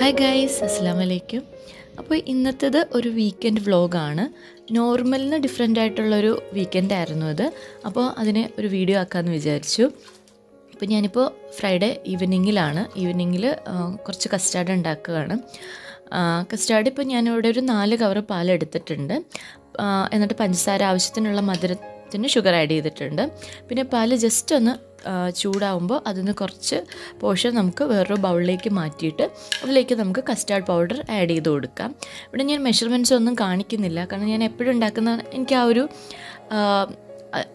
Hi guys അസ്സാം വലൈക്കും അപ്പോൾ ഇന്നത്തേത് ഒരു വീക്കെൻഡ് വ്ളോഗാണ് നോർമലിന് ഡിഫറെന്റ് ആയിട്ടുള്ളൊരു വീക്കെൻഡ് ആയിരുന്നു അത്. അപ്പോൾ അതിനെ ഒരു വീഡിയോ ആക്കാമെന്ന് വിചാരിച്ചു. അപ്പോൾ ഞാനിപ്പോൾ ഫ്രൈഡേ ഈവനിങ്ങിലാണ് ഈവനിങ്ങിൽ കുറച്ച് കസ്റ്റാർഡ് ഉണ്ടാക്കുകയാണ്. കസ്റ്റാർഡ് ഇപ്പോൾ ഞാനിവിടെ ഒരു നാല് കവർ പാൽ എടുത്തിട്ടുണ്ട് എന്നിട്ട് പഞ്ചസാര ആവശ്യത്തിനുള്ള മധുരത്തിന് ഷുഗർ ആഡ് ചെയ്തിട്ടുണ്ട്. പിന്നെ പാൽ ജസ്റ്റ് ഒന്ന് ചൂടാവുമ്പോൾ അതിന് കുറച്ച് പോഷൻ നമുക്ക് വേറൊരു ബൗളിലേക്ക് മാറ്റിയിട്ട് അതിലേക്ക് നമുക്ക് കസ്റ്റാർഡ് പൗഡർ ആഡ് ചെയ്ത് കൊടുക്കാം. ഇവിടെ ഞാൻ മെഷർമെന്റ്സ് ഒന്നും കാണിക്കുന്നില്ല. കാരണം ഞാൻ എപ്പോഴും ഉണ്ടാക്കുന്ന എനിക്ക് ആ ഒരു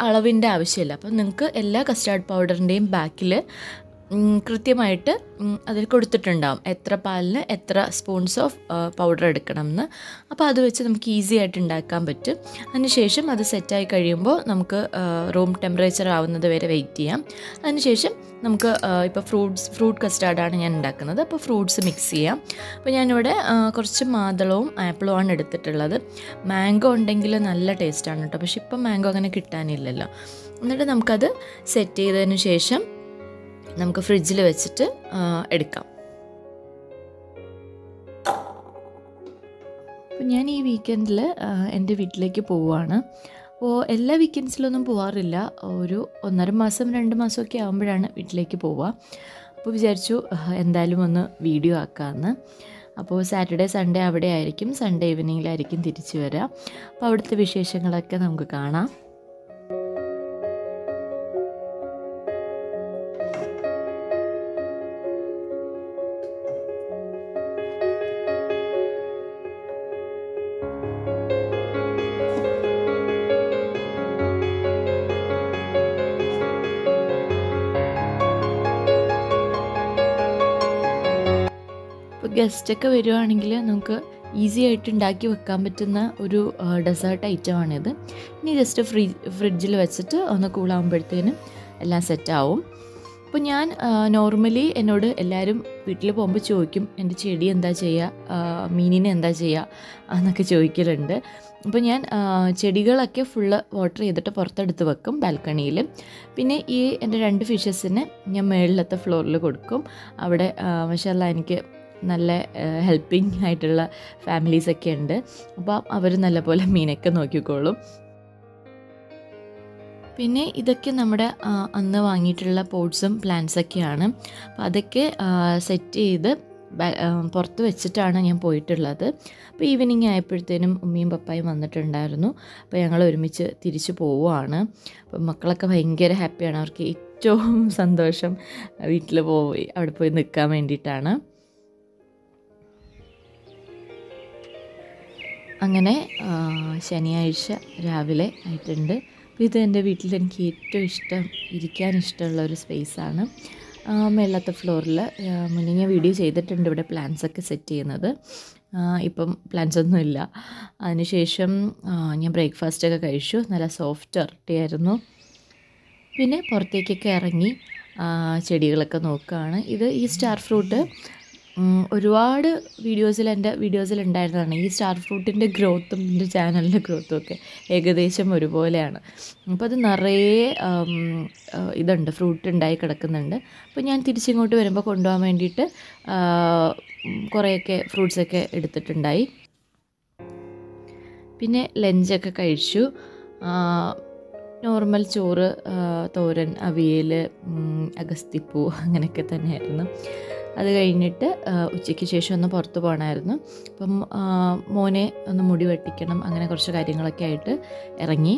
അളവിന്റെ ആവശ്യമില്ല. അപ്പം നിങ്ങൾക്ക് എല്ലാ കസ്റ്റാർഡ് പൗഡറിന്റെയും ബാക്കിൽ കൃത്യമായിട്ട് അതിൽ കൊടുത്തിട്ടുണ്ടാവും. എത്ര പാലിന് എത്ര സ്പൂൺസ് ഓഫ് പൗഡർ എടുക്കണം എന്ന് അപ്പോൾ അത് വെച്ച് നമുക്ക് ഈസി ആയിട്ട് ഉണ്ടാക്കാൻ പറ്റും. അതിനുശേഷം അത് സെറ്റായി കഴിയുമ്പോൾ നമുക്ക് റൂം ടെമ്പറേച്ചർ ആവുന്നത് വരെ വെയിറ്റ് ചെയ്യാം. അതിനുശേഷം നമുക്ക് ഇപ്പോൾ ഫ്രൂട്ട്സ് ഫ്രൂട്ട് കസ്റ്റാർഡാണ് ഞാൻ ഉണ്ടാക്കുന്നത്. അപ്പോൾ ഫ്രൂട്ട്സ് മിക്സ് ചെയ്യാം. അപ്പോൾ ഞാനിവിടെ കുറച്ച് മാതളവും ആപ്പിളും ആണ് എടുത്തിട്ടുള്ളത്. മാംഗോ ഉണ്ടെങ്കിൽ നല്ല ടേസ്റ്റാണ് കേട്ടോ. പക്ഷെ ഇപ്പം മാംഗോ അങ്ങനെ കിട്ടാനില്ലല്ലോ. എന്നിട്ട് നമുക്കത് സെറ്റ് ചെയ്തതിന് ശേഷം നമുക്ക് ഫ്രിഡ്ജിൽ വെച്ചിട്ട് എടുക്കാം. ഞാൻ ഈ വീക്കെൻഡിൽ എന്റെ വീട്ടിലേക്ക് പോവുകയാണ് അപ്പോൾ എല്ലാ വീക്കെൻഡ്സിലൊന്നും പോവാറില്ല. ഒരു ഒന്നര മാസം രണ്ട് മാസമൊക്കെ ആകുമ്പോഴാണ് വീട്ടിലേക്ക് പോവുക. അപ്പോൾ വിചാരിച്ചു എന്തായാലും ഒന്ന് വീഡിയോ ആക്കാമെന്ന് അപ്പോൾ സാറ്റർഡേ സൺഡേ അവിടെ ആയിരിക്കും. സൺഡേ ഈവനിങ്ങിലായിരിക്കും തിരിച്ചു വരിക അപ്പോൾ അവിടുത്തെ വിശേഷങ്ങളൊക്കെ നമുക്ക് കാണാം. ഇപ്പോൾ ഗസ്റ്റൊക്കെ വരുവാണെങ്കിൽ നമുക്ക് ഈസി ആയിട്ട് ഉണ്ടാക്കി വെക്കാൻ പറ്റുന്ന ഒരു ഡെസേർട്ട് ഐറ്റമാണിത് ഇനി ജസ്റ്റ് ഫ്രീ ഫ്രിഡ്ജിൽ വെച്ചിട്ട് ഒന്ന് കൂളാകുമ്പോഴത്തേനും എല്ലാം സെറ്റാവും അപ്പോൾ ഞാൻ നോർമലി എന്നോട് എല്ലാവരും വീട്ടിൽ പോകുമ്പോൾ ചോദിക്കും എന്റെ ചെടി എന്താ ചെയ്യുക മീനിനെ എന്താ ചെയ്യുക എന്നൊക്കെ ചോദിക്കലുണ്ട്. അപ്പോൾ ഞാൻ ചെടികളൊക്കെ ഫുള്ള് വാട്ടർ ചെയ്തിട്ട് പുറത്തെടുത്ത് വെക്കും ബാൽക്കണിയിൽ പിന്നെ ഈ എന്റെ രണ്ട് ഫിഷസിനെ ഞാൻ മേളിലത്തെ ഫ്ലോറിൽ കൊടുക്കും. അവിടെ മഷല്ല എനിക്ക് നല്ല ഹെൽപ്പിംഗ് ആയിട്ടുള്ള ഫാമിലീസൊക്കെ ഉണ്ട്. അപ്പോൾ അവർ നല്ലപോലെ മീനൊക്കെ നോക്കിക്കോളും. പിന്നെ ഇതൊക്കെ നമ്മുടെ അന്ന് വാങ്ങിയിട്ടുള്ള പോട്ട്സും പ്ലാന്റ്സൊക്കെയാണ് അപ്പോൾ അതൊക്കെ സെറ്റ് ചെയ്ത് പുറത്ത് വെച്ചിട്ടാണ് ഞാൻ പോയിട്ടുള്ളത്. അപ്പോൾ ഈവനിങ് ആയപ്പോഴത്തേനും ഉമ്മയും പപ്പായും വന്നിട്ടുണ്ടായിരുന്നു. അപ്പോൾ ഞങ്ങൾ ഒരുമിച്ച് തിരിച്ചു പോവുകയാണ് അപ്പോൾ മക്കളൊക്കെ ഭയങ്കര ഹാപ്പിയാണ് അവർക്ക് ഏറ്റവും സന്തോഷം വീട്ടിൽ പോയി അവിടെ പോയി നിൽക്കാൻ വേണ്ടിയിട്ടാണ്. അങ്ങനെ ശനിയാഴ്ച രാവിലെ ആയിട്ടുണ്ട്. അപ്പോൾ ഇത് എന്റെ വീട്ടിൽ എനിക്ക് ഏറ്റവും ഇഷ്ടം ഇരിക്കാൻ ഇഷ്ടമുള്ള ഒരു സ്പേസാണ് മേളത്തെ ഫ്ലോറിൽ മുന്നേ ഞാൻ വീഡിയോ ചെയ്തിട്ടുണ്ട് ഇവിടെ പ്ലാൻസൊക്കെ സെറ്റ് ചെയ്യുന്നത്. ഇപ്പം പ്ലാന്റ്സ് ഒന്നും ഇല്ല. അതിനുശേഷം ഞാൻ ബ്രേക്ക്ഫാസ്റ്റൊക്കെ കഴിച്ചു. നല്ല സോഫ്റ്റ് ഇറട്ടിയായിരുന്നു പിന്നെ പുറത്തേക്കൊക്കെ ഇറങ്ങി ചെടികളൊക്കെ നോക്കുകയാണ്. ഇത് ഈ സ്റ്റാർ ഫ്രൂട്ട് ഒരുപാട് വീഡിയോസിൽ എന്റെ വീഡിയോസിൽ ഉണ്ടായിരുന്നതാണ്. ഈ സ്റ്റാർ ഫ്രൂട്ടിന്റെ ഗ്രോത്തും എന്റെ ചാനലിന്റെ ഗ്രോത്തും ഒക്കെ ഏകദേശം ഒരുപോലെയാണ്. അപ്പോൾ അത് നിറയെ ഇതുണ്ട് ഫ്രൂട്ട് ഉണ്ടായി കിടക്കുന്നുണ്ട്. അപ്പോൾ ഞാൻ തിരിച്ചിങ്ങോട്ട് വരുമ്പോൾ കൊണ്ടുപോകാൻ വേണ്ടിയിട്ട് കുറേയൊക്കെ ഫ്രൂട്ട്സൊക്കെ എടുത്തിട്ടുണ്ടായി. പിന്നെ ലഞ്ചൊക്കെ കഴിച്ചു. നോർമൽ ചോറ് തോരൻ അവിയൽ അഗസ്തിപ്പൂ അങ്ങനെയൊക്കെ തന്നെയായിരുന്നു. അത് കഴിഞ്ഞിട്ട് ഉച്ചയ്ക്ക് ശേഷം ഒന്ന് പുറത്ത് പോകണമായിരുന്നു അപ്പം മോനെ ഒന്ന് മുടി വെട്ടിക്കണം അങ്ങനെ കുറച്ച് കാര്യങ്ങളൊക്കെ ആയിട്ട് ഇറങ്ങി.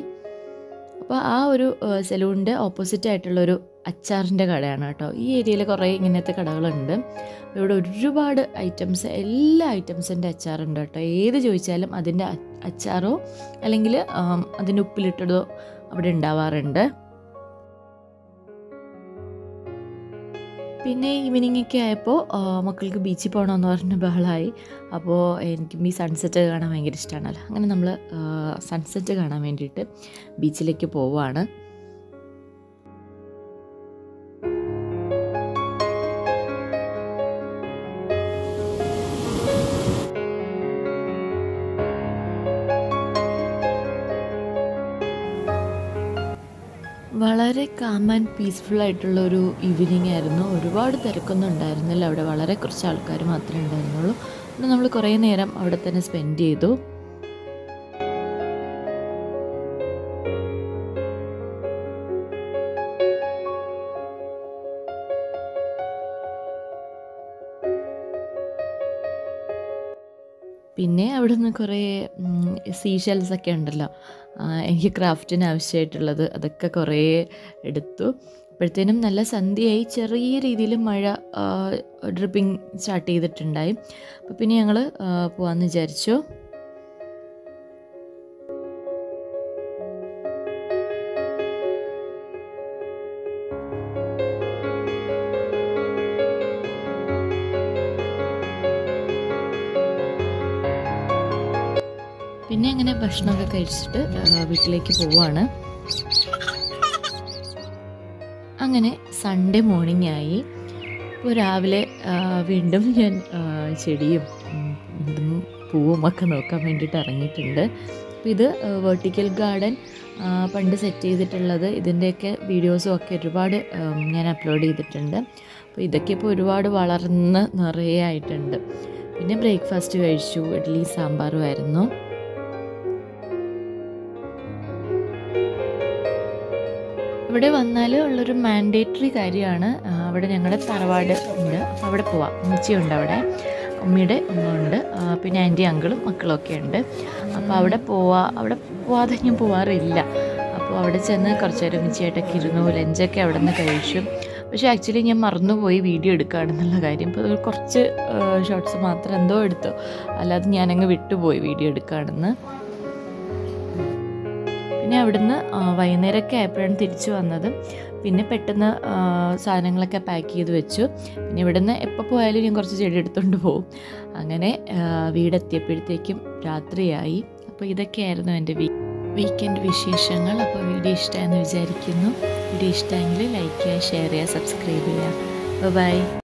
അപ്പോൾ ആ ഒരു സലൂണിന്റെ ഓപ്പോസിറ്റ് ആയിട്ടുള്ളൊരു അച്ചാറിന്റെ കടയാണ് കേട്ടോ. ഈ ഏരിയയിൽ കുറേ ഇങ്ങനത്തെ കടകളുണ്ട്. ഇവിടെ ഒരുപാട് ഐറ്റംസ് എല്ലാ ഐറ്റംസിന്റെ അച്ചാറുണ്ട് കേട്ടോ. ഏത് ചോദിച്ചാലും അതിന്റെ അച്ചാറോ അല്ലെങ്കിൽ അതിന്റെ ഉപ്പിലിട്ടതോ അവിടെ ഉണ്ടാവാറുണ്ട്. പിന്നെ ഈവനിങ് ഒക്കെ ആയപ്പോൾ മക്കൾക്ക് ബീച്ചിൽ പോകണമെന്ന് പറഞ്ഞ് ബഹളായി. അപ്പോൾ എനിക്കും ഈ സൺസെറ്റ് കാണാൻ ഭയങ്കര ഇഷ്ടമാണല്ലോ അങ്ങനെ നമ്മൾ സൺസെറ്റ് കാണാൻ വേണ്ടിയിട്ട് ബീച്ചിലേക്ക് പോവുകയാണ് വളരെ കാം ആൻഡ് പീസ്ഫുൾ ആയിട്ടുള്ള ഒരു ഈവനിങ് ആയിരുന്നു. ഒരുപാട് തിരക്കൊന്നും ഉണ്ടായിരുന്നില്ല. അവിടെ വളരെ കുറച്ച് ആൾക്കാർ മാത്രമേ ഉണ്ടായിരുന്നുള്ളൂ. പിന്നെ നമ്മൾ കുറേ നേരം അവിടെ തന്നെ സ്പെൻഡ് ചെയ്തു. പിന്നെ അവിടെ നിന്ന് കുറേ സീഷെൽസൊക്കെ ഉണ്ടല്ലോ. എനിക്ക് ക്രാഫ്റ്റിന് ആവശ്യമായിട്ടുള്ളത് അതൊക്കെ കുറേ എടുത്തു. അപ്പോഴത്തേനും നല്ല സന്ധ്യയായി. ചെറിയ രീതിയിൽ മഴ ഡ്രിപ്പിംഗ് സ്റ്റാർട്ട് ചെയ്തിട്ടുണ്ടായി. അപ്പോൾ പിന്നെ ഞങ്ങൾ പോകാമെന്ന് വിചാരിച്ചു. ഭക്ഷണമൊക്കെ കഴിച്ചിട്ട് വീട്ടിലേക്ക് പോവാണ്. അങ്ങനെ സൺഡേ മോർണിംഗ് ആയി. ഇപ്പോൾ രാവിലെ വീണ്ടും ഞാൻ ചെടിയും ഇതും പൂവും ഒക്കെ നോക്കാൻ വേണ്ടിയിട്ട് ഇറങ്ങിയിട്ടുണ്ട്. അപ്പോൾ ഇത് വെർട്ടിക്കൽ ഗാർഡൻ പണ്ട് സെറ്റ് ചെയ്തിട്ടുള്ളത്. ഇതിന്റെയൊക്കെ വീഡിയോസും ഒക്കെ ഒരുപാട് ഞാൻ അപ്ലോഡ് ചെയ്തിട്ടുണ്ട്. അപ്പോൾ ഇതൊക്കെ ഇപ്പോൾ ഒരുപാട് വളർന്ന് നിറയെ ആയിട്ടുണ്ട്. പിന്നെ ബ്രേക്ക്ഫാസ്റ്റ് കഴിച്ചു. ഇഡ്ഡലി സാമ്പാറും ഇവിടെ വന്നാൽ ഉള്ളൊരു മാൻഡേറ്ററി കാര്യമാണ്. അവിടെ ഞങ്ങളുടെ തറവാട് ഉണ്ട്. അപ്പോൾ അവിടെ പോവാം. ഉമ്മച്ചിയുണ്ട് അവിടെ. അമ്മയുടെ ഉണ്ട്. പിന്നെ ആന്റി അങ്കിളും മക്കളൊക്കെ ഉണ്ട്. അപ്പോൾ അവിടെ പോവാ അവിടെ പോവാതെ ഞാൻ പോവാറില്ല. അപ്പോൾ അവിടെ ചെന്ന് കുറച്ച് നേരം ഉമ്മച്ചിയായിട്ടൊക്കെ ഇരുന്നു ലഞ്ചൊക്കെ അവിടെ നിന്ന് കഴിച്ചു. പക്ഷേ ആക്ച്വലി ഞാൻ മറന്നുപോയി വീഡിയോ എടുക്കുകയാണെന്നുള്ള കാര്യം. ഇപ്പോൾ കുറച്ച് ഷോർട്സ് മാത്രം എന്തോ എടുത്തു. അല്ലാതെ ഞാനങ്ങ് വിട്ടുപോയി വീഡിയോ എടുക്കുകയാണെന്ന്. പിന്നെ അവിടുന്ന് വൈകുന്നേരമൊക്കെ ആയപ്പോഴാണ് തിരിച്ചു വന്നത്. പിന്നെ പെട്ടെന്ന് സാധനങ്ങളൊക്കെ പാക്ക് ചെയ്ത് വെച്ചു. പിന്നെ ഇവിടുന്ന് എപ്പോൾ പോയാലും ഞാൻ കുറച്ച് ചെടി എടുത്തുകൊണ്ട് പോകും അങ്ങനെ വീടെത്തിയപ്പോഴത്തേക്കും രാത്രിയായി. അപ്പോൾ ഇതൊക്കെയായിരുന്നു എന്റെ വീ വീക്കെൻഡ് വിശേഷങ്ങൾ. അപ്പോൾ വീഡിയോ ഇഷ്ടമായെന്ന് വിചാരിക്കുന്നു. വീഡിയോ ഇഷ്ടമെങ്കിൽ ലൈക്ക് ചെയ്യുക ഷെയർ ചെയ്യുക സബ്സ്ക്രൈബ് ചെയ്യുക. ബൈ.